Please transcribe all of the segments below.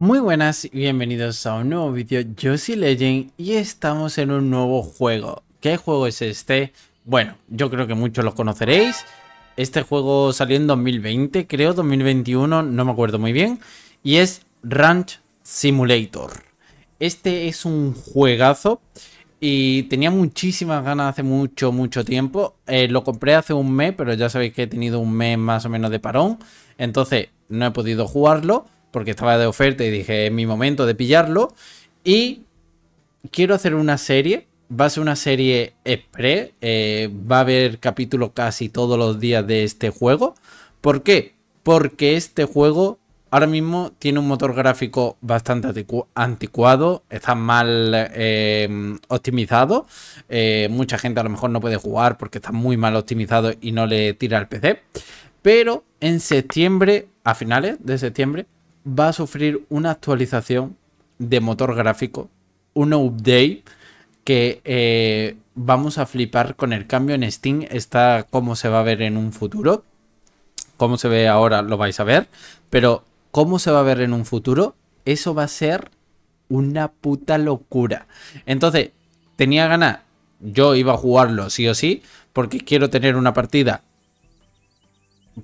Muy buenas y bienvenidos a un nuevo vídeo, yo soy Legend y estamos en un nuevo juego. ¿Qué juego es este? Bueno, yo creo que muchos lo conoceréis. Este juego salió en 2020, creo 2021, no me acuerdo muy bien. Y es Ranch Simulator. Este es un juegazo y tenía muchísimas ganas hace mucho, mucho tiempo. Eh, lo compré hace un mes, pero ya sabéis que he tenido un mes más o menos de parón. Entonces no he podido jugarlo porque estaba de oferta y dije, es mi momento de pillarlo. Y quiero hacer una serie. Va a ser una serie express. Eh, va a haber capítulos casi todos los días de este juego. ¿Por qué? Porque este juego ahora mismo tiene un motor gráfico bastante anticuado. Está mal eh, optimizado. Eh, mucha gente a lo mejor no puede jugar porque está muy mal optimizado y no le tira al PC. Pero en septiembre, a finales de septiembre, va a sufrir una actualización de motor gráfico, un update que eh, vamos a flipar con el cambio en Steam. Está cómo se va a ver en un futuro. Cómo se ve ahora lo vais a ver. Pero cómo se va a ver en un futuro, eso va a ser una puta locura. Entonces, tenía ganas. Yo iba a jugarlo sí o sí. Porque quiero tener una partida,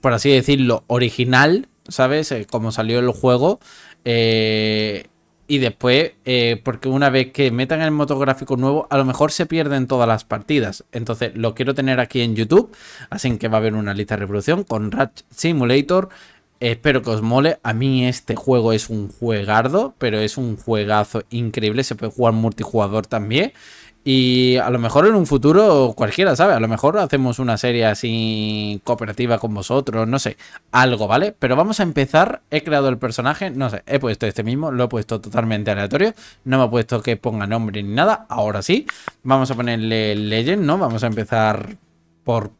por así decirlo, original ¿sabes? Eh, como salió el juego. Eh, y después, eh, porque una vez que metan el motográfico nuevo, a lo mejor se pierden todas las partidas. Entonces lo quiero tener aquí en YouTube. Así que va a haber una lista de reproducción con Ratch Simulator. Espero que os mole. A mí este juego es un juegardo, pero es un juegazo increíble. Se puede jugar multijugador también. Y a lo mejor en un futuro, cualquiera sabe, a lo mejor hacemos una serie así cooperativa con vosotros, no sé, algo, ¿vale? Pero vamos a empezar, he creado el personaje, no sé, he puesto este mismo, lo he puesto totalmente aleatorio, no me ha puesto que ponga nombre ni nada, ahora sí, vamos a ponerle Legend, ¿no? Vamos a empezar por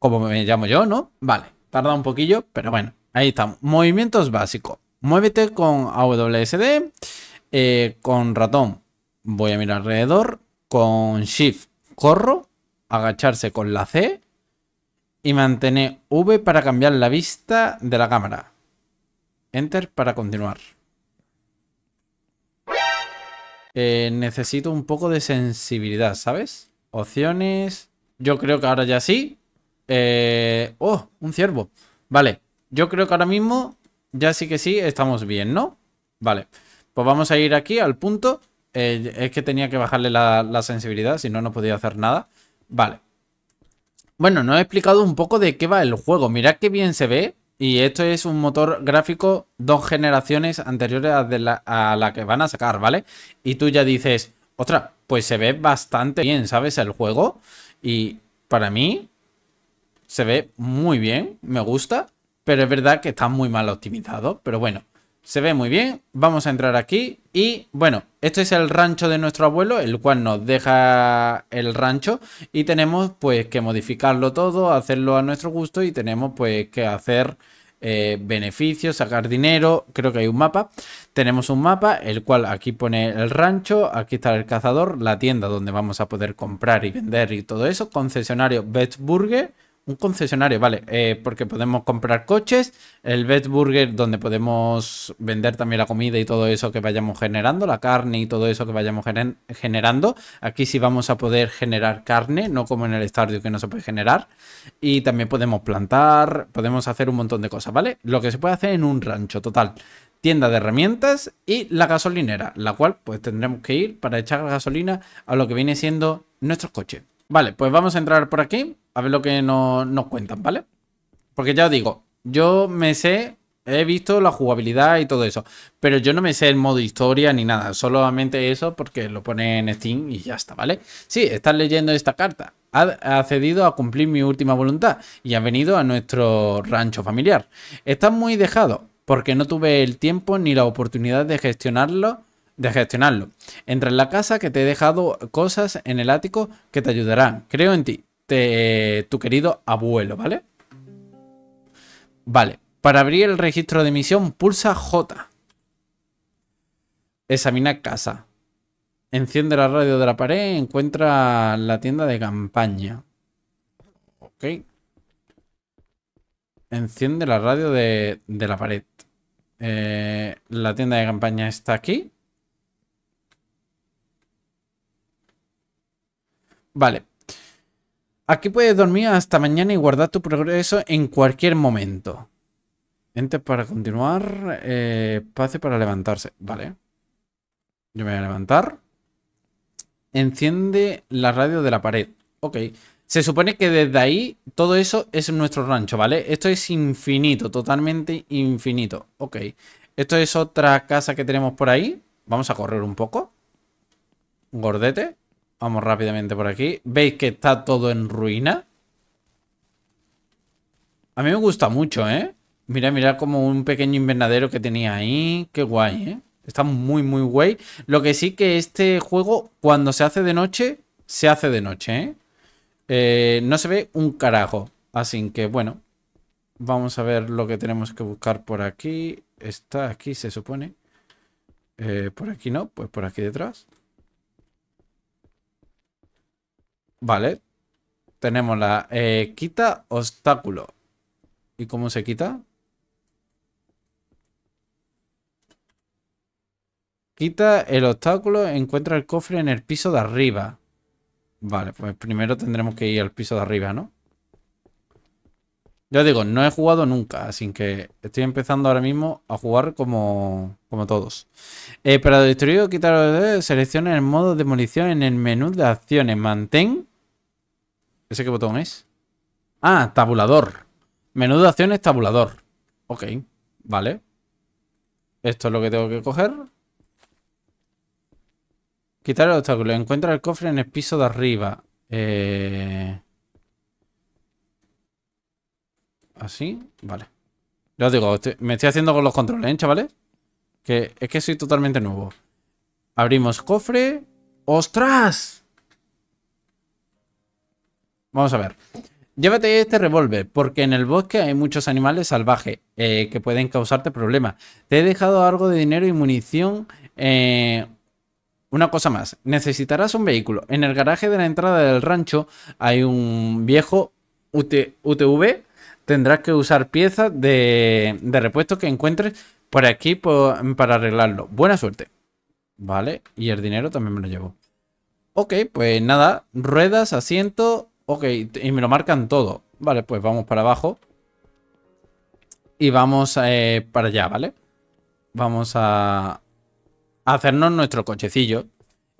como me llamo yo, ¿no? Vale, tarda un poquillo, pero bueno, ahí estamos. Movimientos básicos, muévete con AWSD, eh, con ratón voy a mirar alrededor con Shift corro, agacharse con la C y mantener V para cambiar la vista de la cámara. Enter para continuar. Eh, necesito un poco de sensibilidad, ¿sabes? Opciones. Yo creo que ahora ya sí. Eh, oh, un ciervo. Vale. Yo creo que ahora mismo ya sí que sí estamos bien, ¿no? Vale. Pues vamos a ir aquí al punto eh, es que tenía que bajarle la, sensibilidad, si no, no podía hacer nada. Vale. Bueno, no he explicado un poco de qué va el juego. Mirad qué bien se ve. Y esto es un motor gráfico dos generaciones anteriores a, la, a la que van a sacar, ¿vale? Y tú ya dices, otra, pues se ve bastante bien, ¿sabes? El juego. Y para mí se ve muy bien, me gusta. Pero es verdad que está muy mal optimizado. Pero bueno, se ve muy bien. Vamos a entrar aquí y bueno, este es el rancho de nuestro abuelo, el cual nos deja el rancho y tenemos pues que modificarlo todo, hacerlo a nuestro gusto y tenemos pues que hacer eh, beneficios, sacar dinero, creo que hay un mapa. Tenemos un mapa, el cual aquí pone el rancho, aquí está el cazador, la tienda donde vamos a poder comprar y vender y todo eso, concesionario Burger un concesionario, vale, eh, porque podemos comprar coches, el Vet Burger donde podemos vender también la comida y todo eso que vayamos generando, la carne y todo eso que vayamos generando. Aquí sí vamos a poder generar carne, no como en el estadio que no se puede generar. Y también podemos plantar, podemos hacer un montón de cosas, ¿vale? Lo que se puede hacer en un rancho, total. Tienda de herramientas y la gasolinera, la cual pues tendremos que ir para echar gasolina a lo que viene siendo nuestros coches. Vale, pues vamos a entrar por aquí a ver lo que nos, cuentan, ¿vale? Porque ya os digo, yo me sé, he visto la jugabilidad y todo eso, pero yo no me sé el modo historia ni nada, solamente eso porque lo pone en Steam y ya está, ¿vale? Sí, estás leyendo esta carta. Ha accedido a cumplir mi última voluntad y ha venido a nuestro rancho familiar. Estás muy dejado porque no tuve el tiempo ni la oportunidad de gestionarlo de gestionarlo. Entra en la casa que te he dejado cosas en el ático que te ayudarán. Creo en ti, tu querido abuelo, ¿vale? Vale. Para abrir el registro de emisión, pulsa J. Examina casa. Enciende la radio de la pared, encuentra la tienda de campaña. Ok. Enciende la radio de, de la pared. Eh, la tienda de campaña está aquí. Vale. Aquí puedes dormir hasta mañana y guardar tu progreso en cualquier momento. Ente para continuar. Eh, pase para levantarse. Vale. Yo me voy a levantar. Enciende la radio de la pared. Ok. Se supone que desde ahí todo eso es nuestro rancho, ¿vale? Esto es infinito, totalmente infinito. Ok. Esto es otra casa que tenemos por ahí. Vamos a correr un poco. Gordete. Vamos rápidamente por aquí. ¿Veis que está todo en ruina? A mí me gusta mucho, ¿eh? Mira, mira como un pequeño invernadero que tenía ahí. Qué guay, ¿eh? Está muy, muy guay. Lo que sí que este juego, cuando se hace de noche, se hace de noche, ¿eh? Eh, no se ve un carajo. Así que bueno. Vamos a ver lo que tenemos que buscar por aquí. Está aquí, se supone. Eh, por aquí no, pues por aquí detrás. Vale. Tenemos la eh, quita obstáculo. ¿Y cómo se quita? Quita el obstáculo, encuentra el cofre en el piso de arriba. Vale, pues primero tendremos que ir al piso de arriba, ¿no? Yo digo, no he jugado nunca, así que estoy empezando ahora mismo a jugar como, como todos. Eh, para destruir o quitar, selecciona el modo demolición en el menú de acciones. Mantén. ¿Ese qué botón es? Ah, tabulador. Menú de acciones, tabulador. Ok, vale. Esto es lo que tengo que coger. Quitar el obstáculo. Encuentra el cofre en el piso de arriba. Eh... Así, vale. Ya os digo, me estoy haciendo con los controles, ¿eh, chavales? Que es que soy totalmente nuevo. Abrimos cofre. ¡Ostras! Vamos a ver. Llévate este revólver, porque en el bosque hay muchos animales salvajes eh, que pueden causarte problemas. Te he dejado algo de dinero y munición. Eh, una cosa más, necesitarás un vehículo. En el garaje de la entrada del rancho hay un viejo UTV. Tendrás que usar piezas de, repuesto que encuentres por aquí para arreglarlo. Buena suerte. Vale, y el dinero también me lo llevo. Ok, pues nada, ruedas, asiento. Ok, y me lo marcan todo. Vale, pues vamos para abajo. Y vamos eh, para allá, ¿vale? Vamos a, hacernos nuestro cochecillo.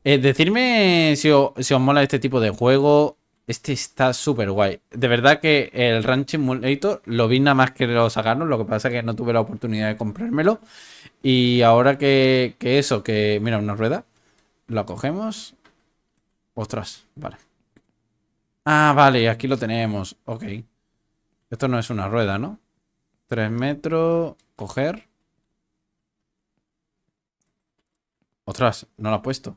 Eh, decirme si os, mola este tipo de juego. Este está súper guay. De verdad que el Ranch Simulator lo vi nada más que lo sacaron. Lo que pasa es que no tuve la oportunidad de comprármelo. Y ahora que, que eso, que mira, una rueda. La cogemos. Ostras, vale. Ah, vale, aquí lo tenemos. Ok. Esto no es una rueda, ¿no? Tres metros. Coger. Ostras, no la ha puesto.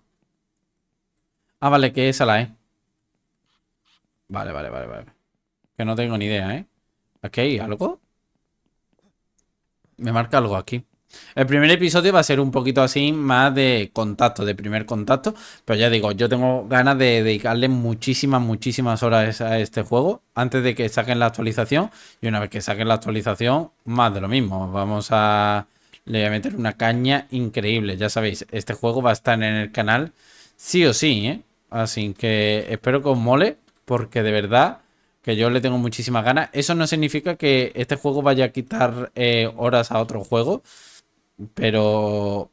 Ah, vale, que esa la E. Vale, vale, vale, vale. Que no tengo ni idea, ¿eh? ¿Aquí hay algo? Me marca algo aquí. El primer episodio va a ser un poquito así, más de contacto, de primer contacto. Pero ya digo, yo tengo ganas de dedicarle muchísimas, muchísimas horas a este juego antes de que saquen la actualización. Y una vez que saquen la actualización, más de lo mismo. Vamos a le voy a meter una caña increíble. Ya sabéis, este juego va a estar en el canal sí o sí, ¿eh? Así que espero que os mole, porque de verdad que yo le tengo muchísimas ganas. Eso no significa que este juego vaya a quitar eh, horas a otro juego, pero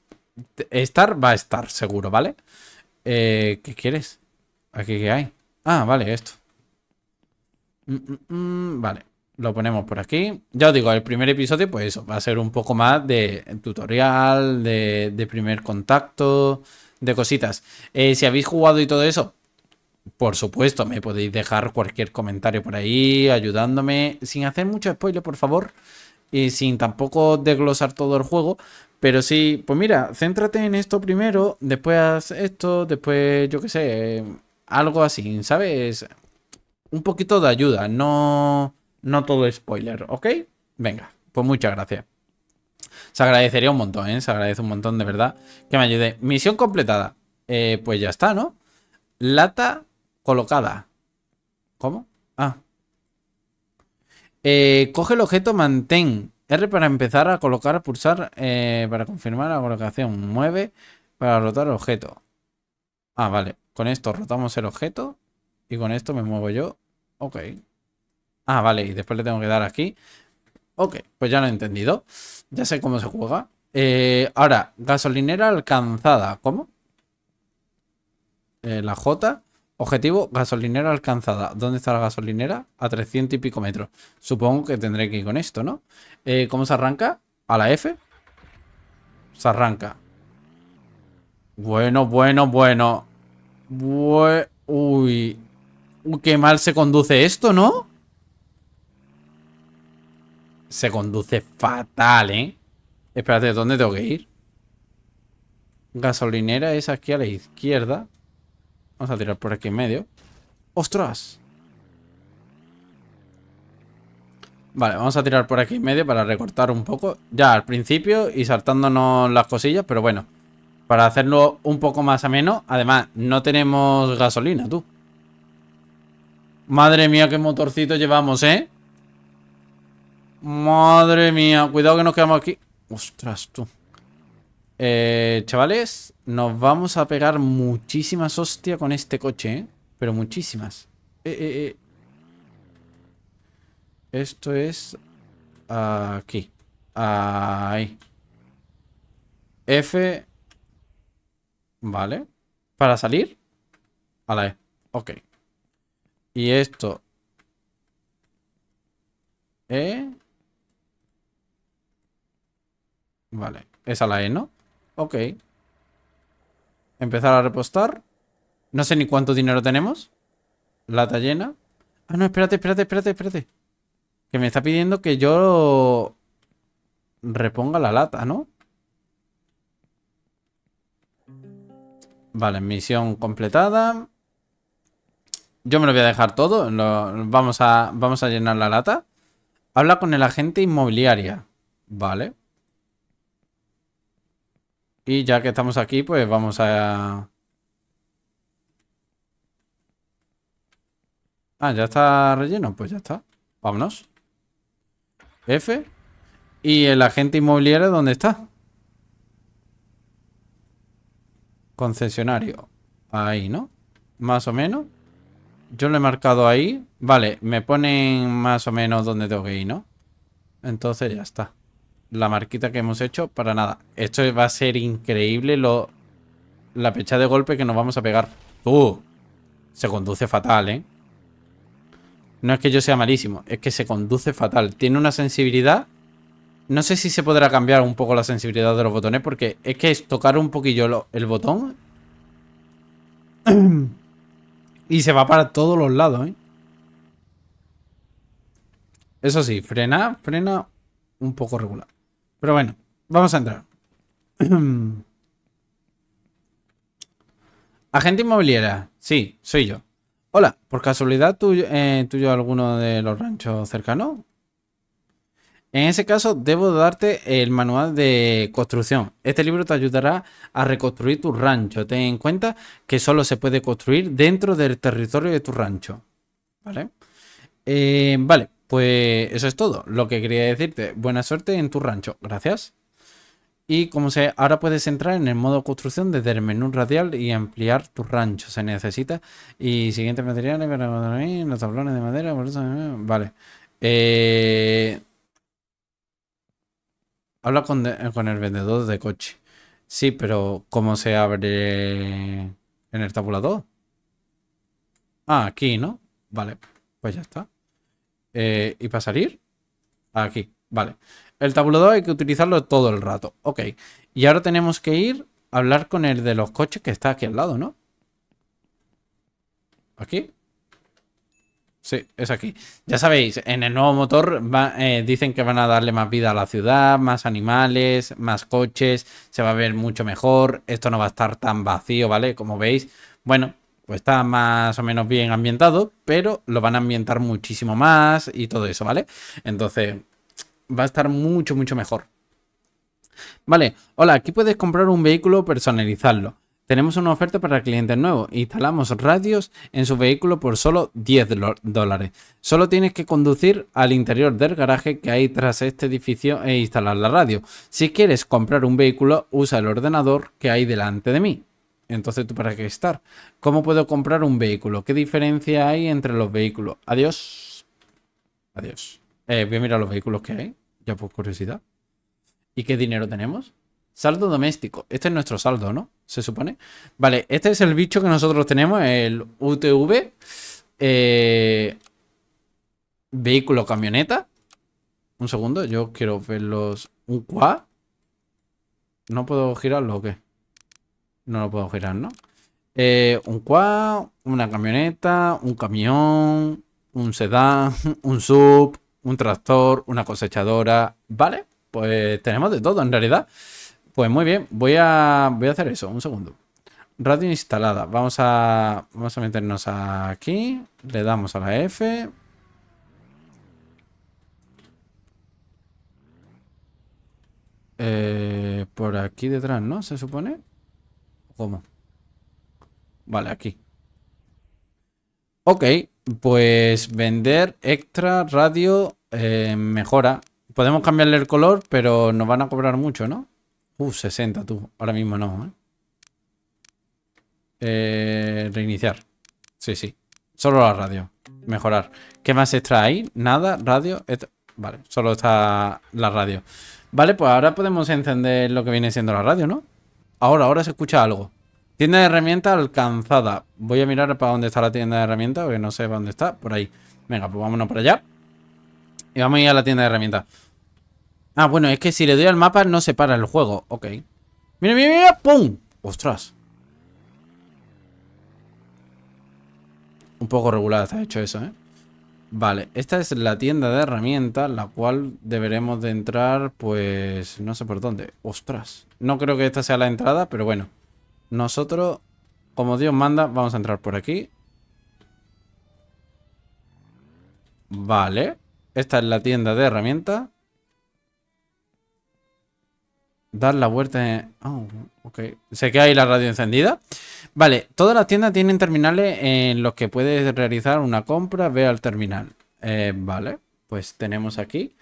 estar va a estar seguro, ¿vale? Eh, ¿Qué quieres? ¿Aquí qué hay? Ah, vale, esto. Mm, mm, mm, vale. Lo ponemos por aquí. Ya os digo, el primer episodio, pues eso, va a ser un poco más de tutorial, de, primer contacto, de cositas. Eh, si habéis jugado y todo eso, por supuesto, me podéis dejar cualquier comentario por ahí, ayudándome, sin hacer mucho spoiler, por favor, y sin tampoco desglosar todo el juego. Pero sí, pues mira, céntrate en esto primero, después haz esto, después, yo qué sé, algo así, ¿sabes? Un poquito de ayuda, no no todo spoiler, ¿ok? Venga, pues muchas gracias. Se agradecería un montón, ¿eh? Se agradece un montón, de verdad, que me ayude. Misión completada. Eh, pues ya está, ¿no? Lata colocada. ¿Cómo? Eh, coge el objeto, mantén R para empezar a colocar, pulsar eh, para confirmar la colocación. Mueve para rotar el objeto. Ah, vale. Con esto rotamos el objeto. Y con esto me muevo yo. Ok. Ah, vale. Y después le tengo que dar aquí. Ok, pues ya lo he entendido. Ya sé cómo se juega. Eh, ahora, gasolinera alcanzada. ¿Cómo? La J. Objetivo, gasolinera alcanzada. ¿Dónde está la gasolinera? A 300 y pico metros. Supongo que tendré que ir con esto, ¿no? Eh, ¿Cómo se arranca? A la F. Se arranca. Bueno, bueno, bueno. Uy. Uy, qué mal se conduce esto, ¿no? Se conduce fatal, ¿eh? Espérate, ¿dónde tengo que ir? Gasolinera es aquí a la izquierda. Vamos a tirar por aquí en medio. ¡Ostras! Vale, vamos a tirar por aquí en medio para recortar un poco. Ya al principio y saltándonos las cosillas, pero bueno. Para hacerlo un poco más ameno. Además, no tenemos gasolina, tú. Madre mía, qué motorcito llevamos, ¿eh? Madre mía, cuidado que nos quedamos aquí. Ostras, tú. Eh, chavales, nos vamos a pegar muchísimas hostias con este coche, ¿eh? Pero muchísimas. Eh, eh, eh. Esto es... Aquí. Ahí. F... Vale. ¿Para salir? A la E. Ok. Y esto... E... Vale. Es a la E, ¿no? Ok. Empezar a repostar. No sé ni cuánto dinero tenemos. Lata llena. Ah, no, espérate, espérate, espérate, espérate. Que me está pidiendo que yo reponga la lata, ¿no? Vale, misión completada. Yo me lo voy a dejar todo. vamos, a, vamos a llenar la lata. Habla con el agente inmobiliaria. Vale. Y ya que estamos aquí, pues vamos a... Ah, ya está relleno. Pues ya está. Vámonos. F. ¿Y el agente inmobiliario dónde está? Concesionario. Ahí, ¿no? Más o menos. Yo lo he marcado ahí. Vale, me ponen más o menos donde tengo que ir, ¿no? Entonces ya está. La marquita que hemos hecho, para nada. Esto va a ser increíble lo... La pecha de golpe que nos vamos a pegar. ¡Uh! Se conduce fatal, ¿eh? No es que yo sea malísimo, es que se conduce fatal. Tiene una sensibilidad... No sé si se podrá cambiar un poco la sensibilidad de los botones, porque es que es tocar un poquillo el botón... y se va para todos los lados, ¿eh? Eso sí, frena, frena un poco regular. Pero bueno, vamos a entrar. Agente inmobiliaria. Sí, soy yo. Hola, ¿por casualidad tuyo, eh, tuyo alguno de los ranchos cercanos? En ese caso, debo darte el manual de construcción. Este libro te ayudará a reconstruir tu rancho. Ten en cuenta que solo se puede construir dentro del territorio de tu rancho. ¿Vale? Eh, vale, pues eso es todo. Lo que quería decirte. Buena suerte en tu rancho. Gracias. Y como se, ahora puedes entrar en el modo construcción desde el menú radial y ampliar tu rancho. Se necesita. Y siguientes materiales los tablones de madera. Vale. Eh, habla con, con el vendedor de coche. Sí, pero ¿cómo se abre en el tabulador? Ah, aquí, ¿no? Vale, pues ya está. Eh, ¿Y para salir? Aquí, vale. El tabulador hay que utilizarlo todo el rato. Ok. Y ahora tenemos que ir a hablar con el de los coches que está aquí al lado, ¿no? ¿Aquí? Sí, es aquí. Ya sabéis, en el nuevo motor eh, dicen que van a darle más vida a la ciudad, más animales, más coches, se va a ver mucho mejor. Esto no va a estar tan vacío, ¿vale? Como veis, bueno, pues está más o menos bien ambientado, pero lo van a ambientar muchísimo más y todo eso, ¿vale? Entonces, va a estar mucho, mucho mejor. Vale, hola, aquí puedes comprar un vehículo, personalizarlo. Tenemos una oferta para clientes nuevos. Instalamos radios en su vehículo por solo 10 dólares. Solo tienes que conducir al interior del garaje que hay tras este edificio e instalar la radio. Si quieres comprar un vehículo, usa el ordenador que hay delante de mí. Entonces, ¿tú para qué estar? ¿Cómo puedo comprar un vehículo? ¿Qué diferencia hay entre los vehículos? Adiós. Adiós. Eh, voy a mirar los vehículos que hay, ya por curiosidad. ¿Y qué dinero tenemos? Saldo doméstico. Este es nuestro saldo, ¿no? Se supone. Vale, este es el bicho que nosotros tenemos, el UTV. Eh, vehículo camioneta. Un segundo, yo quiero ver los... ¿Un quad? ¿No puedo girarlo o qué? No lo puedo girar, ¿no? Eh, un quad, una camioneta, un camión, un sedán, un sub, un tractor, una cosechadora. ¿Vale? Pues tenemos de todo en realidad. Pues muy bien, voy a, voy a hacer eso, un segundo. Radio instalada. Vamos a, vamos a meternos aquí. Le damos a la F. Eh, por aquí detrás, ¿no? ¿Se supone? ¿Cómo? Vale, aquí. Ok, pues vender extra radio eh, mejora. Podemos cambiarle el color, pero nos van a cobrar mucho, ¿no? Uh, 60 tú. Ahora mismo no, ¿eh? ¿eh? reiniciar. Sí, sí. Solo la radio. Mejorar. ¿Qué más extra hay? Nada, radio. Vale, solo está la radio. Vale, pues ahora podemos encender lo que viene siendo la radio, ¿no? Ahora, ahora se escucha algo. Tienda de herramientas alcanzada. Voy a mirar para dónde está la tienda de herramientas, porque no sé dónde está. Por ahí. Venga, pues vámonos para allá. Y vamos a ir a la tienda de herramientas. Ah, bueno, es que si le doy al mapa no se para el juego. Ok. Mira, mira, mira. ¡Pum! ¡Ostras! Un poco regular está hecho eso, ¿eh? Vale, esta es la tienda de herramientas, la cual deberemos de entrar, pues, no sé por dónde. ¡Ostras! No creo que esta sea la entrada, pero bueno. Nosotros, como Dios manda, vamos a entrar por aquí. Vale. Esta es la tienda de herramientas. Dar la vuelta. Oh, ok. Sé que hay la radio encendida. Vale, todas las tiendas tienen terminales en los que puedes realizar una compra. Ve al terminal. Eh, vale, pues tenemos aquí.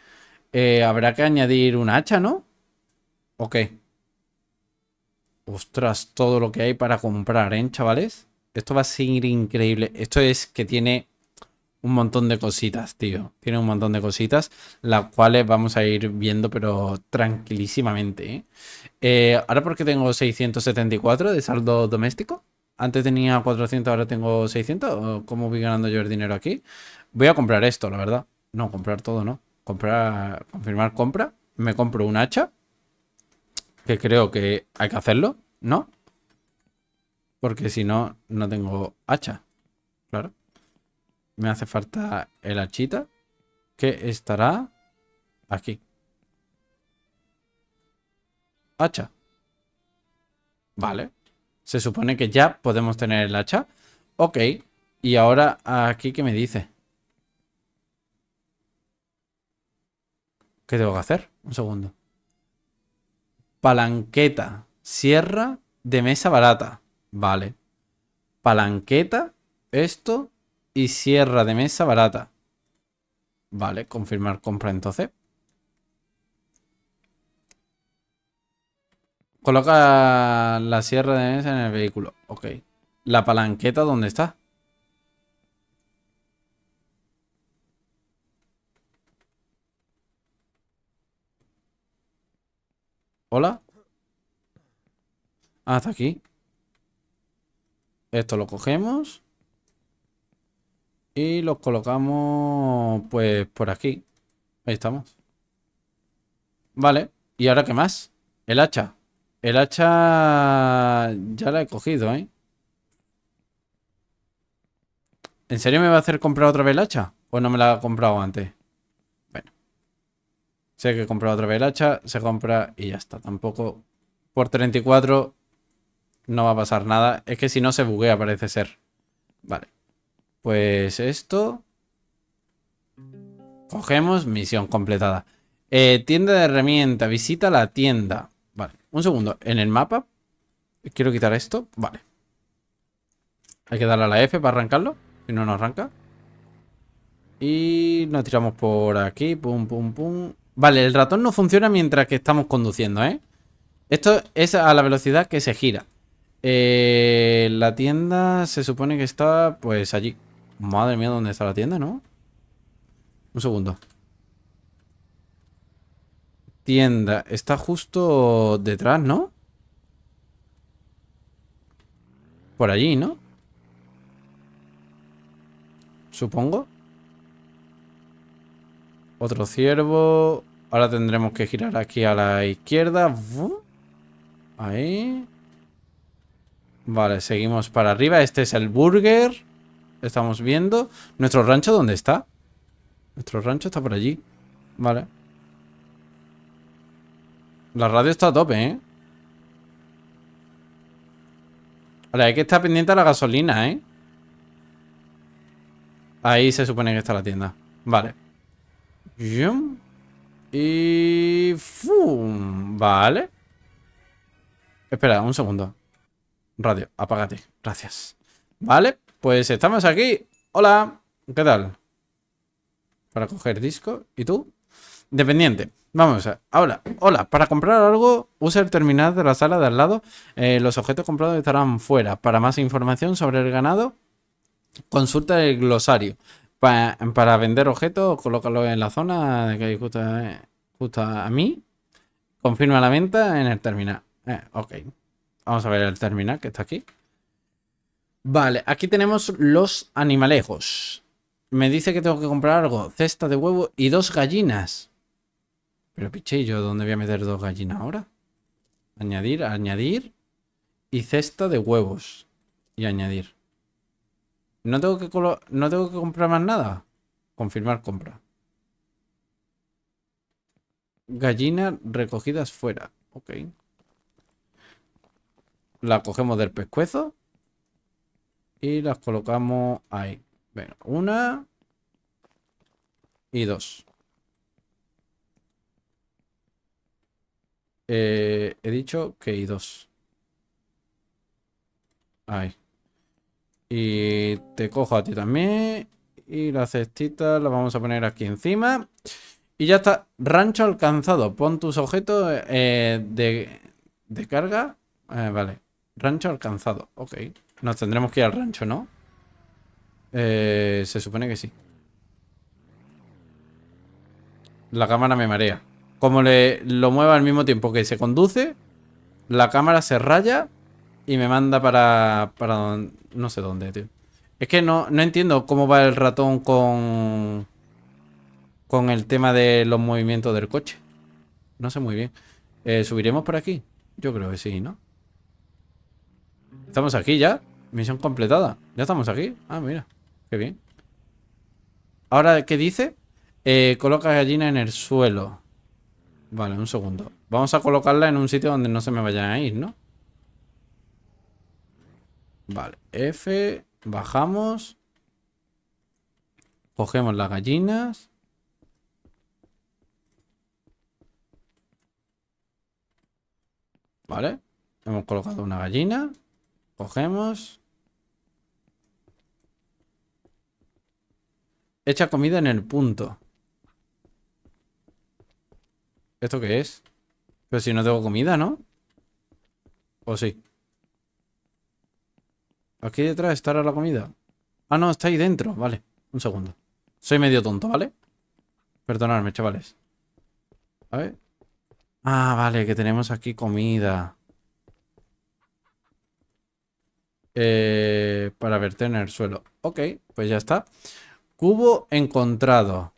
Eh, habrá que añadir un hacha, ¿no? Ok. Ostras, todo lo que hay para comprar, ¿eh, chavales? Esto va a ser increíble. Esto es que tiene un montón de cositas, tío. Tiene un montón de cositas, las cuales vamos a ir viendo, pero tranquilísimamente. ¿eh? Eh, ahora porque tengo 674 de saldo doméstico. Antes tenía 400, ahora tengo 600. ¿Cómo voy ganando yo el dinero aquí? Voy a comprar esto, la verdad. No, comprar todo, no. Comprar, confirmar compra. Me compro un hacha. Que creo que hay que hacerlo, ¿no? Porque si no, no tengo hacha. Claro me hace falta el hachita que estará aquí. Hacha. Vale. Se supone que ya podemos tener el hacha. Ok. Y ahora aquí, ¿qué me dice? ¿Qué tengo que hacer? Un segundo. Palanqueta. Sierra de mesa barata. Vale. Palanqueta. Esto y sierra de mesa barata. Vale, confirmar compra entonces. Coloca la sierra de mesa en el vehículo. Ok. ¿La palanqueta dónde está? ¿Hola? Ah, aquí. Esto lo cogemos. Y los colocamos, pues, por aquí. Ahí estamos. Vale. ¿Y ahora qué más? El hacha. El hacha ya la he cogido, ¿eh? ¿En serio me va a hacer comprar otra vez el hacha? ¿O no me la ha comprado antes? Bueno. Sé que he comprado otra vez el hacha, se compra y ya está. Tampoco por 34 no va a pasar nada. Es que si no se buguea parece ser. Vale. Pues esto... Cogemos, misión completada. Eh, tienda de herramienta, visita la tienda. Vale, un segundo. En el mapa Quiero quitar esto. Vale. Hay que darle a la F para arrancarlo. Si no, no arranca. Y nos tiramos por aquí. Pum, pum, pum. Vale, el ratón no funciona mientras que estamos conduciendo, ¿eh? Esto es a la velocidad que se gira. Eh, la tienda se supone que está, pues, allí. Madre mía, ¿dónde está la tienda, no? Un segundo. Tienda. Está justo detrás, ¿no? Por allí, ¿no? Supongo. Otro ciervo. Ahora tendremos que girar aquí a la izquierda. Ahí. Vale, seguimos para arriba. Este es el burger. Estamos viendo. ¿Nuestro rancho dónde está? Nuestro rancho está por allí. Vale. La radio está a tope, ¿eh? Vale, hay que estar pendiente a la gasolina, ¿eh? Ahí se supone que está la tienda. Vale. Y... ¡Fum! Vale. Espera, un segundo. Radio, apágate. Gracias. Vale, pues estamos aquí. Hola. ¿Qué tal? Para coger disco. ¿Y tú? Dependiente. Vamos a Ahora, hola. Para comprar algo, usa el terminal de la sala de al lado. Eh, los objetos comprados estarán fuera. Para más información sobre el ganado, consulta el glosario. para vender objetos, colócalo en la zona que hay justo, justo a mí. Confirma la venta en el terminal. Eh, ok. Vamos a ver el terminal que está aquí. Vale, aquí tenemos los animalejos. Me dice que tengo que comprar algo. Cesta de huevo y dos gallinas. Pero piche, ¿yo dónde voy a meter dos gallinas ahora? Añadir, añadir. Y cesta de huevos. Y añadir. ¿No tengo que, no tengo que comprar más nada? Confirmar compra. Gallinas recogidas fuera. Ok. La cogemos del pescuezo. Y las colocamos ahí. Venga, una. Y dos. Eh, he dicho que hay dos. Ahí. Y te cojo a ti también. Y la cestita la vamos a poner aquí encima. Y ya está. Rancho alcanzado. Pon tus objetos eh, de, de, carga. Eh, vale. Rancho alcanzado. Ok. Nos tendremos que ir al rancho, ¿no? se supone que sí. La cámara me marea. Como le lo mueva al mismo tiempo que se conduce, la cámara se raya y me manda para, para no sé dónde, tío. Es que no, no entiendo cómo va el ratón con, con el tema de los movimientos del coche. No sé muy bien. Eh, ¿Subiremos por aquí? Yo creo que sí, ¿no? Estamos aquí ya. Misión completada. Ya estamos aquí. Ah, mira. Qué bien. Ahora, ¿qué dice? Eh, coloca gallina en el suelo. Vale, un segundo. Vamos a colocarla en un sitio donde no se me vayan a ir, ¿no? Vale, F, bajamos. Cogemos las gallinas. Vale, hemos colocado una gallina. Cogemos. Echa comida en el punto. ¿Esto qué es? Pero si no tengo comida, ¿no? ¿O sí? Aquí detrás estará la comida. Ah, no, está ahí dentro. Vale, un segundo. Soy medio tonto, ¿vale? Perdonadme, chavales. A ver. Ah, vale, que tenemos aquí comida. Eh, para verter en el suelo. Ok, pues ya está. Cubo encontrado.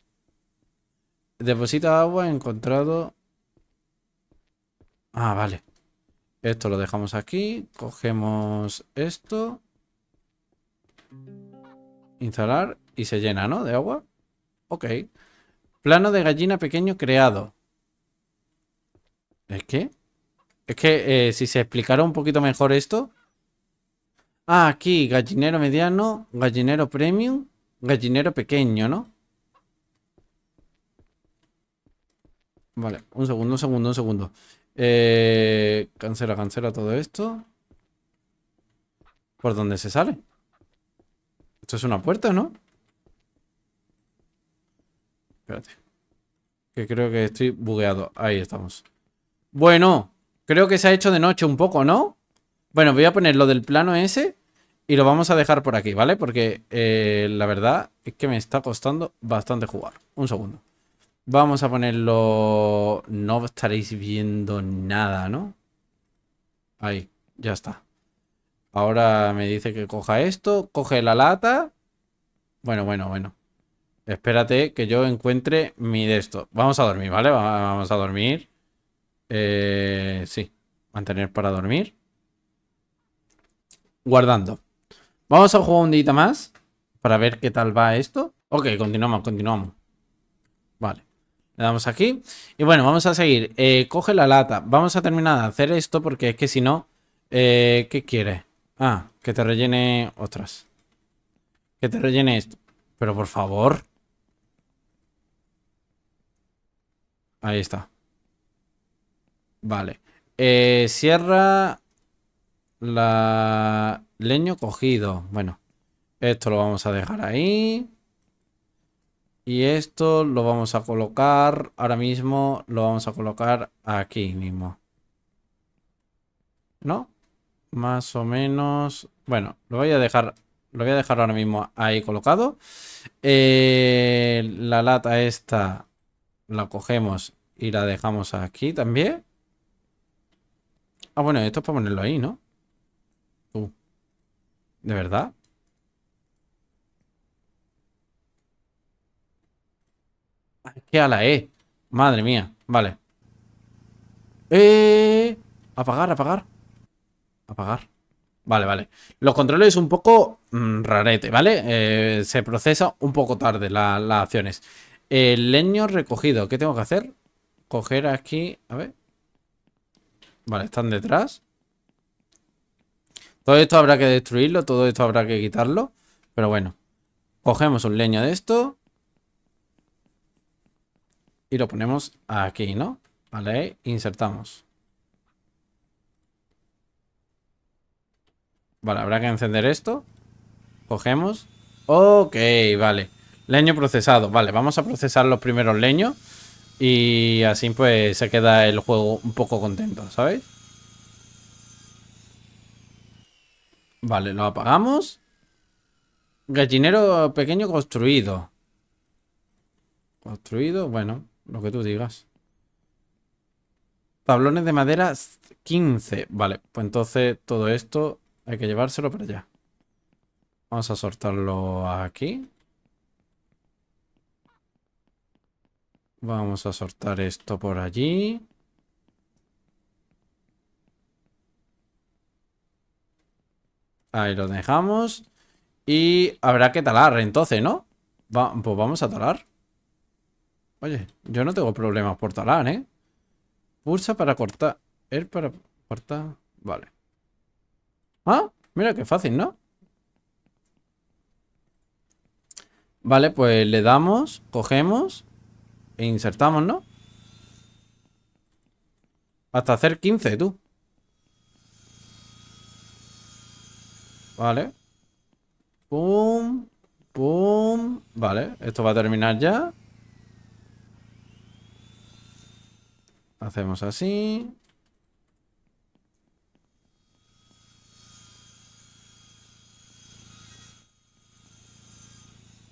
Deposita agua encontrado. Ah, vale. Esto lo dejamos aquí. Cogemos esto. Instalar y se llena, ¿no? De agua. Ok. Plano de gallina pequeño creado. ¿Es que? Es que eh, si se explicara un poquito mejor esto. Ah, aquí, gallinero mediano, gallinero premium, gallinero pequeño, ¿no? Vale, un segundo, un segundo, un segundo. Eh, cancela, cancela todo esto. ¿Por dónde se sale? Esto es una puerta, ¿no? Espérate. Que creo que estoy bugueado. Ahí estamos. Bueno, creo que se ha hecho de noche un poco, ¿no? Bueno, voy a poner lo del plano ese y lo vamos a dejar por aquí, ¿vale? Porque eh, la verdad es que me está costando bastante jugar. Un segundo. Vamos a ponerlo... No estaréis viendo nada, ¿no? Ahí, ya está. Ahora me dice que coja esto, coge la lata. Bueno, bueno, bueno. Espérate que yo encuentre mi de esto. Vamos a dormir, ¿vale? Vamos a dormir. Eh, sí, mantener para dormir. Guardando. Vamos a jugar un día más para ver qué tal va esto. Ok, continuamos, continuamos. Vale. Le damos aquí. Y bueno, vamos a seguir. Eh, coge la lata. Vamos a terminar de hacer esto porque es que si no... Eh, ¿Qué quiere? Ah, que te rellene... Ostras. Que te rellene esto. Pero por favor. Ahí está. Vale. Eh, sierra... La... Leño cogido. Bueno. Esto lo vamos a dejar ahí. Y esto lo vamos a colocar, ahora mismo lo vamos a colocar aquí mismo. ¿No? Más o menos... Bueno, lo voy a dejar, lo voy a dejar ahora mismo ahí colocado. Eh, la lata esta la cogemos y la dejamos aquí también. Ah, bueno, esto es para ponerlo ahí, ¿no? ¿De verdad? ¿Qué ala E? Madre mía. Vale. ¡Eh! Apagar, apagar. Apagar. Vale, vale. Los controles un poco mm, rarete, ¿vale? Eh, se procesa un poco tarde las acciones. El leño recogido. ¿Qué tengo que hacer? Coger aquí... A ver. Vale, están detrás. Todo esto habrá que destruirlo. Todo esto habrá que quitarlo. Pero bueno. Cogemos un leño de esto. Y lo ponemos aquí, ¿no? Vale, insertamos. Vale, habrá que encender esto. Cogemos. Ok, vale. Leño procesado. Vale, vamos a procesar los primeros leños. Y así pues se queda el juego un poco contento, ¿sabes? Vale, lo apagamos. Gallinero pequeño construido. Construido, bueno. Lo que tú digas. Tablones de madera 15. Vale, pues entonces todo esto hay que llevárselo para allá. Vamos a soltarlo aquí. Vamos a soltar esto por allí. Ahí lo dejamos. Y habrá que talar entonces, ¿no? pues vamos a talar. Oye, yo no tengo problemas por talar, ¿eh? Pulsa para cortar. El para cortar. Vale. Ah, mira qué fácil, ¿no? Vale, pues le damos, cogemos e insertamos, ¿no? Hasta hacer 15, tú. Vale. Pum, pum. Vale, esto va a terminar ya. Hacemos así.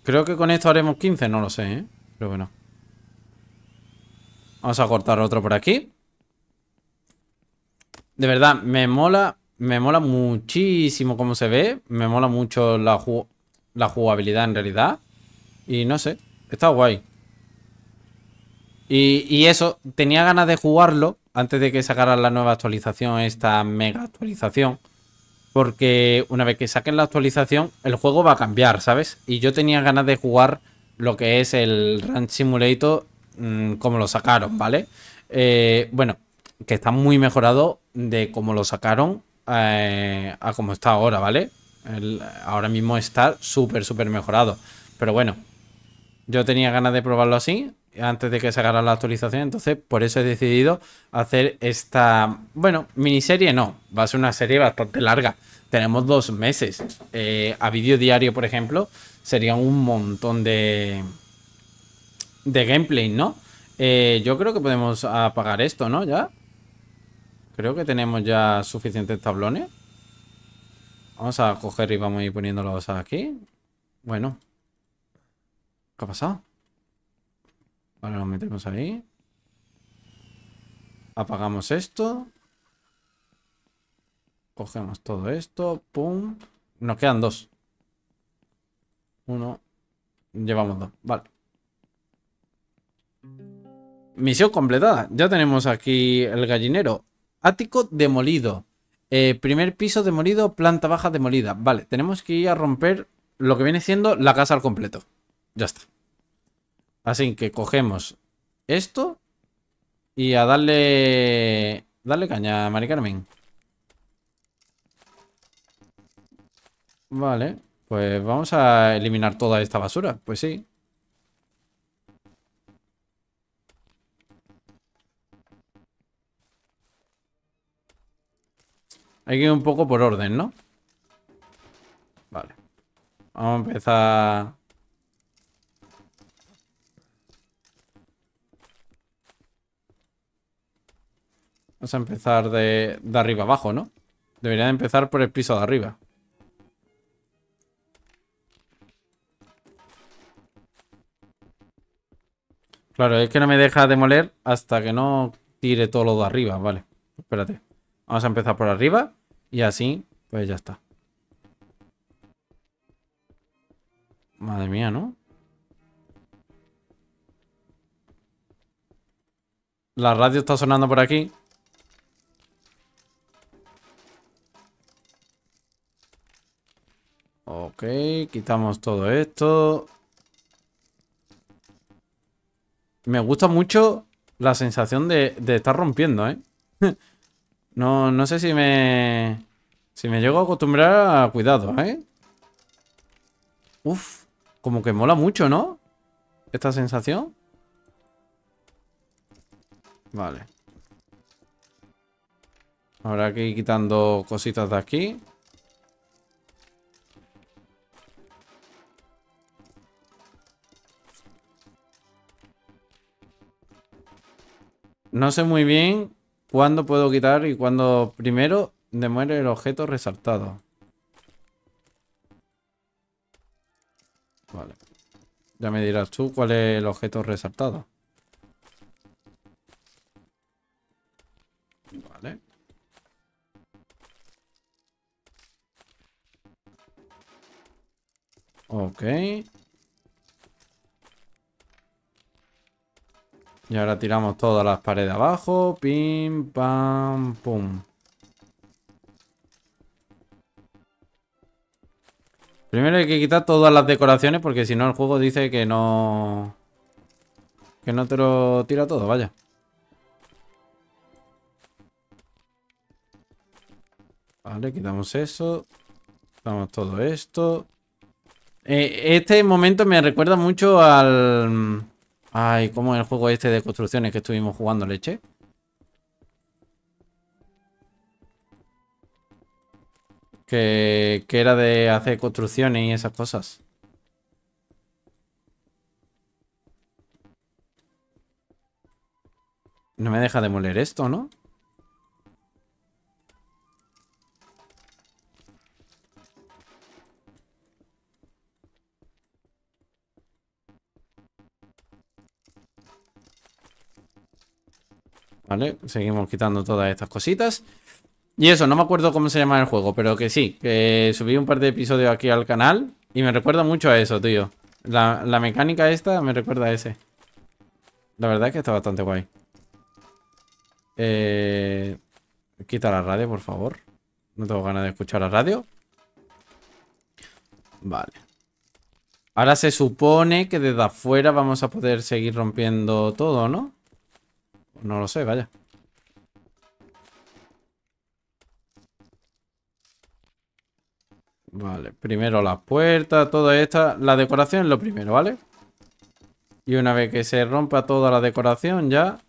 Creo que con esto haremos 15, no lo sé, ¿eh? Pero bueno. Vamos a cortar otro por aquí. De verdad, me mola, me mola muchísimo cómo se ve. Me mola mucho la, jugabilidad en realidad. Y no sé, está guay. Y, eso, tenía ganas de jugarlo antes de que sacaran la nueva actualización, esta mega actualización. Porque una vez que saquen la actualización, el juego va a cambiar, ¿sabes? Y yo tenía ganas de jugar lo que es el Ranch Simulator mm, como lo sacaron, ¿vale? Eh, bueno, que está muy mejorado de cómo lo sacaron eh, a como está ahora, ¿vale? ahora mismo está súper, súper mejorado. Pero bueno, yo tenía ganas de probarlo así antes de que se haga la actualización. Entonces, por eso he decidido hacer esta, bueno, miniserie no, va a ser una serie bastante larga. Tenemos dos meses. Eh, a vídeo diario, por ejemplo, serían un montón de, de gameplay, ¿no? Eh, yo creo que podemos apagar esto, ¿no? Ya. Creo que tenemos ya suficientes tablones. Vamos a coger y vamos a ir poniéndolos aquí. Bueno. ¿Qué ha pasado? Vale, lo metemos ahí. Apagamos esto. Cogemos todo esto. Pum. Nos quedan dos. Uno. Llevamos dos. Vale. Misión completada. Ya tenemos aquí el gallinero. Ático demolido. Eh, primer piso demolido, planta baja demolida. Vale, tenemos que ir a romper lo que viene siendo la casa al completo. Ya está. Así que cogemos esto y a darle... Darle caña, Mari Carmen. Vale, pues vamos a eliminar toda esta basura. Pues sí. Hay que ir un poco por orden, ¿no? Vale. Vamos a empezar... Vamos a empezar de, de arriba abajo, ¿no? Debería empezar por el piso de arriba. Claro, es que no me deja demoler hasta que no tire todo lo de arriba. Vale, espérate. Vamos a empezar por arriba y así, pues ya está. Madre mía, ¿no? La radio está sonando por aquí. Ok, quitamos todo esto. Me gusta mucho la sensación de, de estar rompiendo, ¿eh? No, no sé si me... Si me llego a acostumbrar a cuidado, ¿eh? Uf, como que mola mucho, ¿no? Esta sensación. Vale. Ahora que quitando cositas de aquí. No sé muy bien ¿Cuándo puedo quitar y cuándo primero demuere el objeto resaltado? Vale. Ya me dirás tú cuál es el objeto resaltado. Vale. Ok. Y ahora tiramos todas las paredes abajo. Pim, pam, pum. Primero hay que quitar todas las decoraciones porque si no el juego dice que no... Que no te lo tira todo, vaya. Vale, quitamos eso. Quitamos todo esto. Eh, este momento me recuerda mucho al... Ay, como el juego este de construcciones que estuvimos jugando leche. Que, que era de hacer construcciones y esas cosas. No me deja de moler esto, ¿no? ¿Vale? Seguimos quitando todas estas cositas. Y eso, no me acuerdo cómo se llama el juego, pero que sí, que subí un par de episodios aquí al canal y me recuerda mucho a eso, tío. La, mecánica esta me recuerda a ese. La verdad es que está bastante guay. Eh, quita la radio, por favor. No tengo ganas de escuchar la radio. Vale. Ahora se supone que desde afuera vamos a poder seguir rompiendo todo, ¿no? No lo sé, vaya. Vale, primero las puertas, todo esta. La decoración es lo primero, ¿vale? Y una vez que se rompa toda la decoración ya...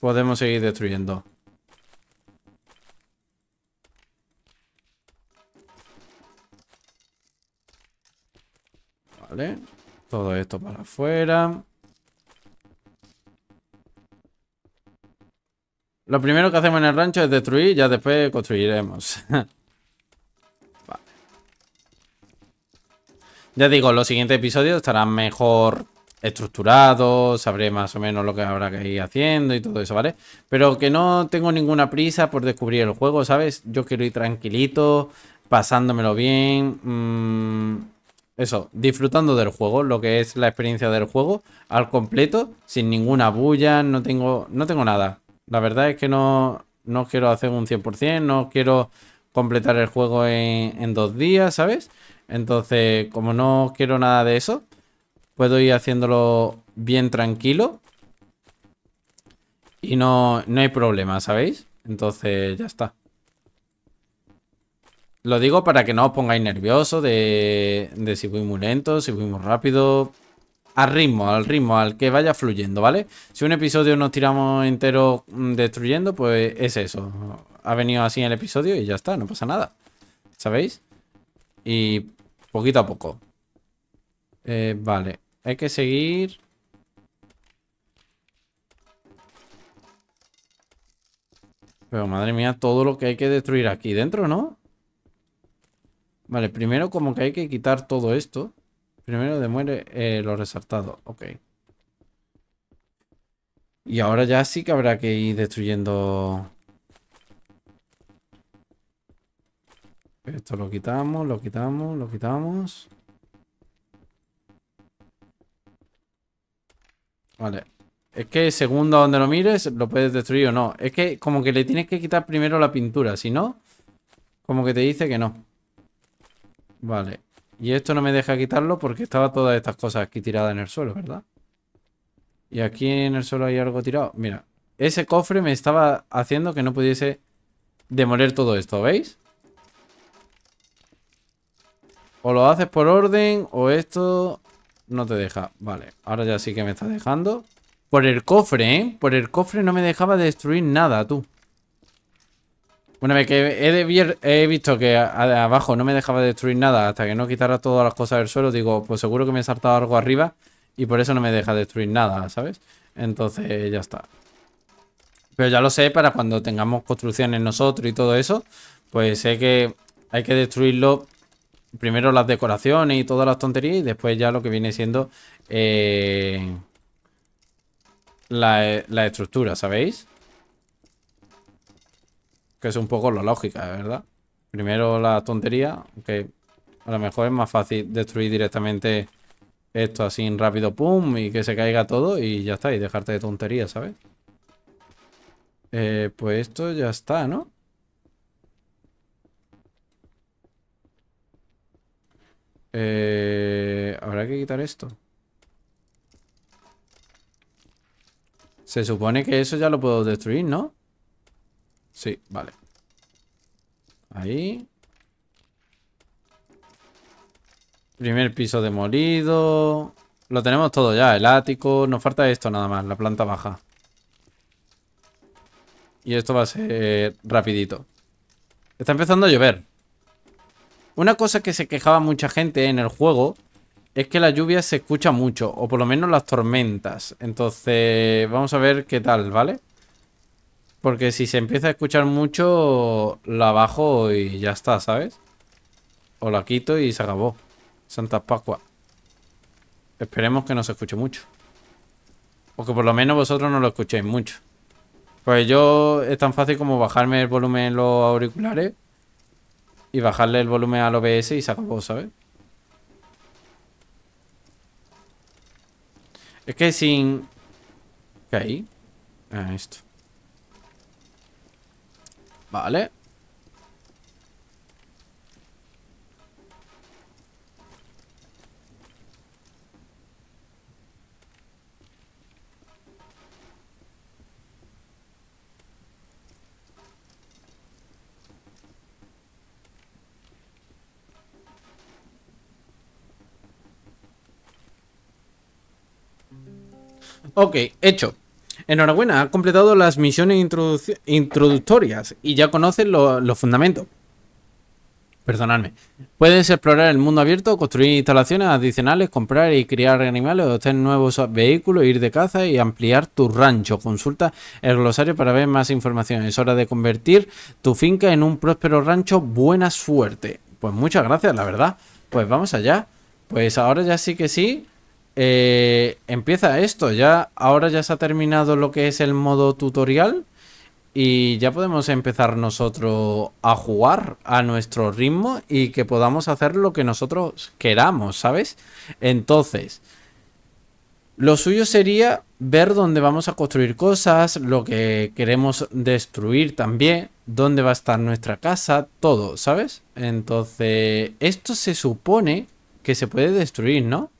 Podemos seguir destruyendo. Vale. Todo esto para afuera. Lo primero que hacemos en el rancho es destruir, ya después construiremos. vale. Ya digo, los siguientes episodios estarán mejor estructurados, sabré más o menos lo que habrá que ir haciendo y todo eso, ¿vale? Pero que no tengo ninguna prisa por descubrir el juego, ¿sabes? Yo quiero ir tranquilito, pasándomelo bien. Mmm eso, disfrutando del juego, lo que es la experiencia del juego al completo, sin ninguna bulla, no tengo, no tengo nada. La verdad es que no, no quiero hacer un 100%, no quiero completar el juego en, en dos días, ¿sabes? Entonces, como no quiero nada de eso, puedo ir haciéndolo bien tranquilo y no, no hay problema, ¿sabéis? Entonces, ya está. Lo digo para que no os pongáis nerviosos de, si voy muy lento, si voy muy rápido. Al ritmo, al ritmo, al que vaya fluyendo, ¿vale? Si un episodio nos tiramos entero mm, destruyendo, pues es eso. Ha venido así el episodio y ya está, no pasa nada. ¿Sabéis? Y poquito a poco. Eh, vale, hay que seguir... Pero madre mía, todo lo que hay que destruir aquí dentro, ¿no? Vale, primero como que hay que quitar todo esto. Primero demuere eh, lo resaltado. Ok. Y ahora ya sí que habrá que ir destruyendo... Esto lo quitamos, lo quitamos, lo quitamos. Vale. Es que según a donde lo mires, lo puedes destruir o no. Es que como que le tienes que quitar primero la pintura. Si no, como que te dice que no. Vale. Y esto no me deja quitarlo porque estaba todas estas cosas aquí tiradas en el suelo, ¿verdad? Y aquí en el suelo hay algo tirado. Mira, ese cofre me estaba haciendo que no pudiese demoler todo esto, ¿veis? O lo haces por orden o esto no te deja. Vale, ahora ya sí que me está dejando. Por el cofre, ¿eh? Por el cofre no me dejaba destruir nada, tú. Una vez que he, visto que abajo no me dejaba destruir nada hasta que no quitara todas las cosas del suelo, digo, pues seguro que me he saltado algo arriba y por eso no me deja destruir nada, ¿sabes? Entonces ya está. Pero ya lo sé para cuando tengamos construcciones nosotros y todo eso, pues sé que hay que destruirlo primero las decoraciones y todas las tonterías y después ya lo que viene siendo eh, la, la estructura, ¿sabéis? Que es un poco la lógica, ¿verdad? Primero la tontería, que a lo mejor es más fácil destruir directamente esto así rápido, pum, y que se caiga todo y ya está, y dejarte de tontería, ¿sabes? Eh, pues esto ya está, ¿no? Eh, Habrá que quitar esto. Se supone que eso ya lo puedo destruir, ¿no? Sí, vale. Ahí. Primer piso demolido. Lo tenemos todo ya, el ático. Nos falta esto nada más, la planta baja. Y esto va a ser rapidito. Está empezando a llover. Una cosa que se quejaba mucha gente en el juego es que la lluvia se escucha mucho, o por lo menos las tormentas. Entonces, vamos a ver qué tal, ¿vale? Porque si se empieza a escuchar mucho, la bajo y ya está, ¿sabes? O la quito y se acabó. Santa Pascua. Esperemos que no se escuche mucho. O que por lo menos vosotros no lo escuchéis mucho. Pues yo es tan fácil como bajarme el volumen en los auriculares y bajarle el volumen al OBS y se acabó, ¿sabes? Es que sin... ¿Qué hay? Ah, esto. Vale. Ok, hecho. Enhorabuena, ha completado las misiones introductorias y ya conoces los fundamentos. Perdonadme. Puedes explorar el mundo abierto, construir instalaciones adicionales, comprar y criar animales, obtener nuevos vehículos, ir de caza y ampliar tu rancho. Consulta el glosario para ver más información. Es hora de convertir tu finca en un próspero rancho. Buena suerte. Pues muchas gracias, la verdad. Pues vamos allá. Pues ahora ya sí que sí. Eh, empieza esto. Ya, ahora ya se ha terminado lo que es el modo tutorial. Y ya podemos empezar nosotros a jugar a nuestro ritmo y que podamos hacer lo que nosotros queramos, ¿sabes? Entonces, lo suyo sería ver dónde vamos a construir cosas, lo que queremos destruir también, dónde va a estar nuestra casa, todo, ¿sabes? Entonces, esto se supone que se puede destruir, ¿no?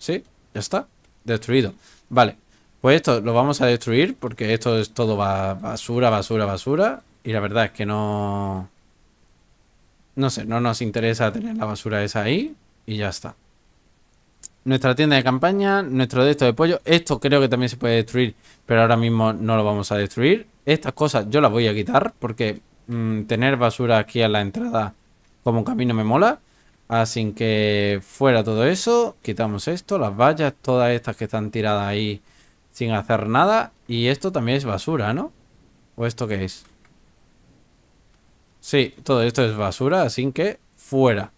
Sí, ya está, destruido. Vale. Pues esto lo vamos a destruir porque esto es todo basura, basura, basura. Y la verdad es que no... No sé, no nos interesa tener la basura esa ahí. Y ya está. Nuestra tienda de campaña, nuestro de esto de pollo. Esto creo que también se puede destruir, pero ahora mismo no lo vamos a destruir. Estas cosas yo las voy a quitar porque mm, tener basura aquí a la entrada como camino me mola. Así que fuera todo eso, quitamos esto, las vallas, todas estas que están tiradas ahí sin hacer nada. Y esto también es basura, ¿no? ¿O esto qué es? Sí, todo esto es basura, así que fuera.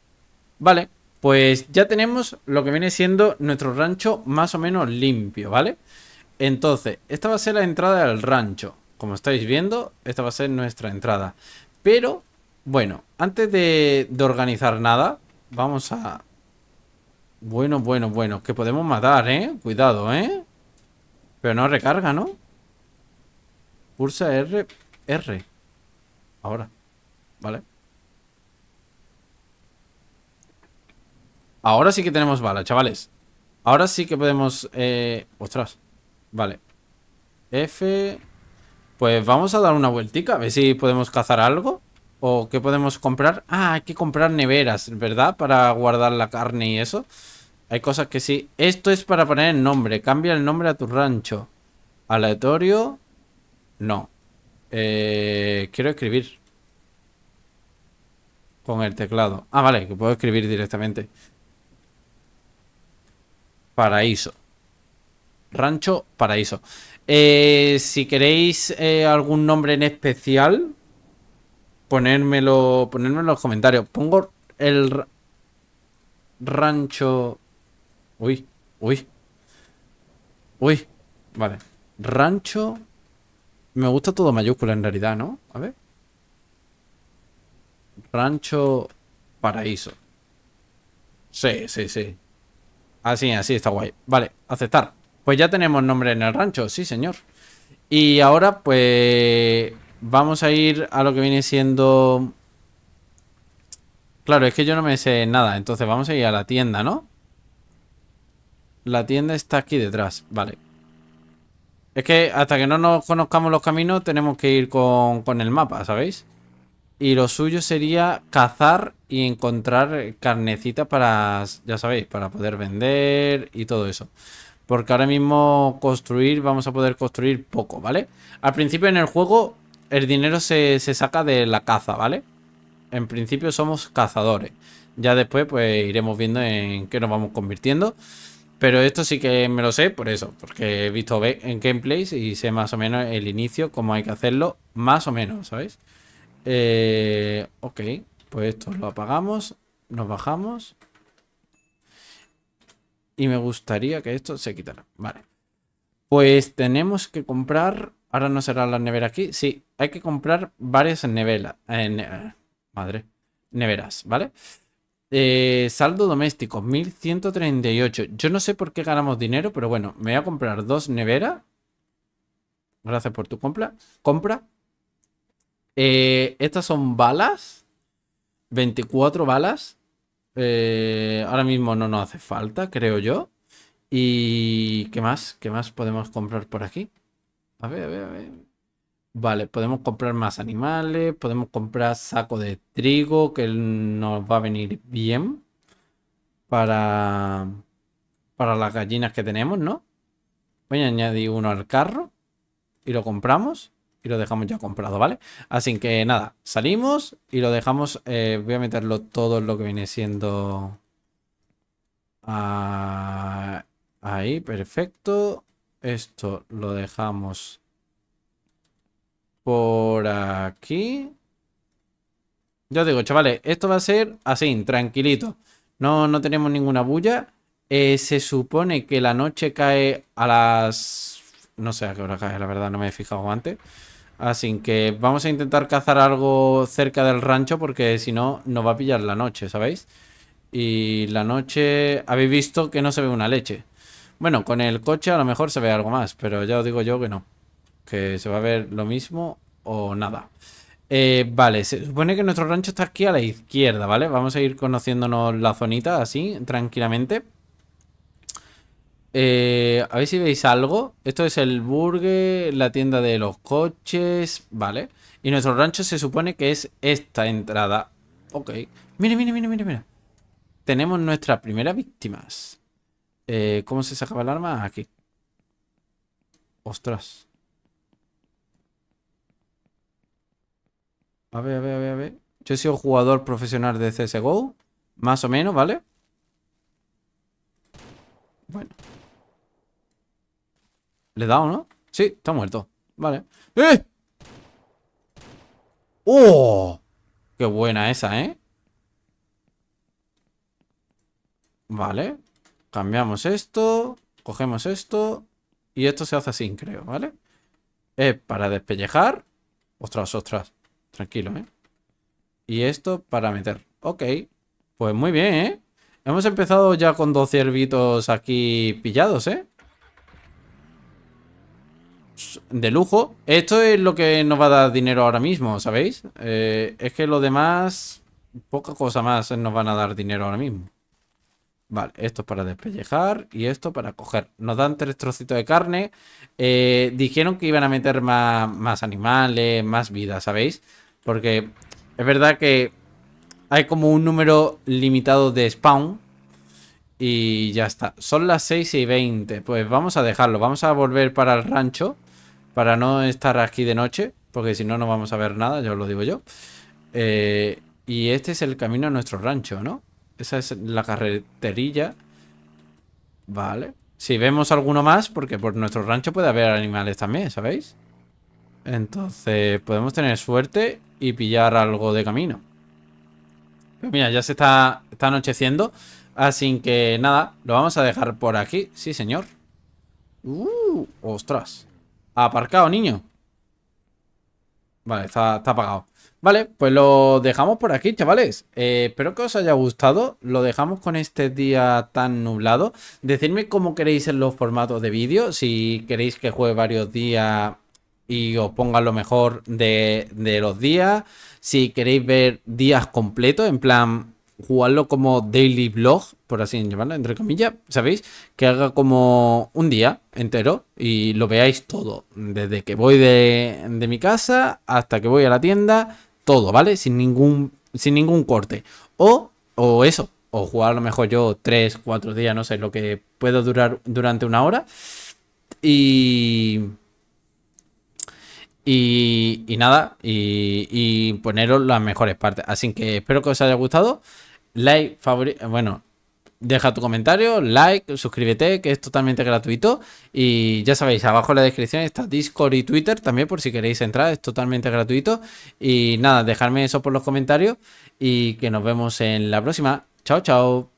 Vale, pues ya tenemos lo que viene siendo nuestro rancho más o menos limpio, ¿vale? Entonces, esta va a ser la entrada del rancho. Como estáis viendo, esta va a ser nuestra entrada. Pero, bueno, antes de, de organizar nada, vamos a... Bueno, bueno, bueno, que podemos matar, ¿eh? Cuidado, ¿eh? Pero no recarga, ¿no? Pulsa R. R. Ahora. ¿Vale? Ahora sí que tenemos bala, chavales. Ahora sí que podemos... Eh... Ostras. Vale. F... Pues vamos a dar una vueltica. A ver si podemos cazar algo. ¿O qué podemos comprar? Ah, hay que comprar neveras, ¿verdad? Para guardar la carne y eso. Hay cosas que sí. Esto es para poner el nombre. Cambia el nombre a tu rancho. Aleatorio. No. Eh, quiero escribir. Con el teclado. Ah, vale, que puedo escribir directamente. Paraíso. Rancho Paraíso. Eh, si queréis eh, algún nombre en especial, ponérmelo, ponérmelo en los comentarios. Pongo el rancho Uy, uy. Uy, vale. Rancho. Me gusta todo mayúscula en realidad, ¿no? A ver. Rancho Paraíso. Sí, sí, sí. Así, así está guay. Vale, aceptar. Pues ya tenemos nombre en el rancho, sí, señor. Y ahora, pues... Vamos a ir a lo que viene siendo... Claro, es que yo no me sé nada. Entonces vamos a ir a la tienda, ¿no? La tienda está aquí detrás, vale. Es que hasta que no nos conozcamos los caminos tenemos que ir con, el mapa, ¿sabéis? Y lo suyo sería cazar y encontrar carnecita para, ya sabéis, para poder vender y todo eso. Porque ahora mismo construir, vamos a poder construir poco, ¿vale? Al principio en el juego el dinero se, se saca de la caza, ¿vale? En principio somos cazadores. Ya después pues iremos viendo en qué nos vamos convirtiendo. Pero esto sí que me lo sé por eso, porque he visto en gameplays y sé más o menos el inicio, cómo hay que hacerlo, más o menos, ¿sabéis? Eh, ok, pues esto lo apagamos, nos bajamos. Y me gustaría que esto se quitara. Vale. Pues tenemos que comprar... Ahora no será la nevera aquí. Sí, hay que comprar varias neveras. Eh, madre. Neveras, ¿vale? vale eh, saldo doméstico, 1138. Yo no sé por qué ganamos dinero, pero bueno, me voy a comprar dos neveras. Gracias por tu compra. Compra. Eh, estas son balas. 24 balas. Eh, ahora mismo no nos hace falta, creo yo. ¿Y qué más? ¿Qué más podemos comprar por aquí? A ver, a ver, a ver. Vale, podemos comprar más animales, podemos comprar saco de trigo que nos va a venir bien para para las gallinas que tenemos, ¿no? Voy a añadir uno al carro y lo compramos y lo dejamos ya comprado, ¿vale? Así que nada, salimos y lo dejamos, eh, voy a meterlo todo lo que viene siendo... Ah, ahí, perfecto. Esto lo dejamos por aquí. Yo digo, chavales, esto va a ser así, tranquilito. No, no tenemos ninguna bulla. Eh, se supone que la noche cae a las... No sé a qué hora cae, la verdad, no me he fijado antes. Así que vamos a intentar cazar algo cerca del rancho porque si no nos va a pillar la noche, ¿sabéis? Y la noche... Habéis visto que no se ve una leche. Bueno, con el coche a lo mejor se ve algo más, pero ya os digo yo que no. Que se va a ver lo mismo o nada. Eh, vale, se supone que nuestro rancho está aquí a la izquierda, ¿vale? Vamos a ir conociéndonos la zonita así, tranquilamente. Eh, a ver si veis algo. Esto es el burger, la tienda de los coches, ¿vale? Y nuestro rancho se supone que es esta entrada. Ok. Mire, mire, mire, mire, mire. Tenemos nuestras primeras víctimas. Eh, ¿Cómo se sacaba el arma? Aquí. Ostras. A ver, a ver, a ver, a ver. Yo he sido jugador profesional de CSGO. Más o menos, ¿vale? Bueno. ¿Le he dado, no? Sí, está muerto. Vale. ¡Eh! ¡Oh! Qué buena esa, ¿eh? Vale. Cambiamos esto. Cogemos esto. Y esto se hace así, creo, ¿vale? Es para despellejar. Ostras, ostras. Tranquilo, ¿eh? Y esto para meter. Ok. Pues muy bien, ¿eh? Hemos empezado ya con dos ciervitos aquí pillados, ¿eh? De lujo. Esto es lo que nos va a dar dinero ahora mismo, ¿sabéis? Eh, es que lo demás... Poca cosa más nos van a dar dinero ahora mismo. Vale, esto es para despellejar y esto para coger. Nos dan tres trocitos de carne. Eh, dijeron que iban a meter más, más animales, más vida, ¿sabéis? Porque es verdad que hay como un número limitado de spawn. Y ya está. Son las 6 y 20. Pues vamos a dejarlo. Vamos a volver para el rancho. Para no estar aquí de noche. Porque si no, no vamos a ver nada. Ya os lo digo yo. Eh, y este es el camino a nuestro rancho, ¿no? Esa es la carreterilla. Vale. Si vemos alguno más, porque por nuestro rancho puede haber animales también, ¿sabéis? Entonces podemos tener suerte y pillar algo de camino. Pero mira, ya se está, está anocheciendo. Así que nada, lo vamos a dejar por aquí. Sí, señor. Uh, ostras. Aparcado, niño. Vale, está, está apagado. Vale, pues lo dejamos por aquí, chavales. Eh, espero que os haya gustado. Lo dejamos con este día tan nublado. Decidme cómo queréis en los formatos de vídeo. Si queréis que juegue varios días y os ponga lo mejor de, de los días. Si queréis ver días completos, en plan jugarlo como daily vlog, por así llamarlo, entre comillas, ¿sabéis? Que haga como un día entero y lo veáis todo. Desde que voy de, de mi casa hasta que voy a la tienda, todo, ¿vale? Sin ningún, sin ningún corte. O, o eso, o jugar a lo mejor yo 3, 4 días, no sé, lo que puedo durar durante una hora. Y... Y, y nada, y, y, poneros las mejores partes. Así que espero que os haya gustado. Like, favorito, bueno, deja tu comentario, like, suscríbete, que es totalmente gratuito. Y ya sabéis, abajo en la descripción está Discord y Twitter también, por si queréis entrar, es totalmente gratuito. Y nada, dejadme eso por los comentarios y que nos vemos en la próxima. Chao, chao.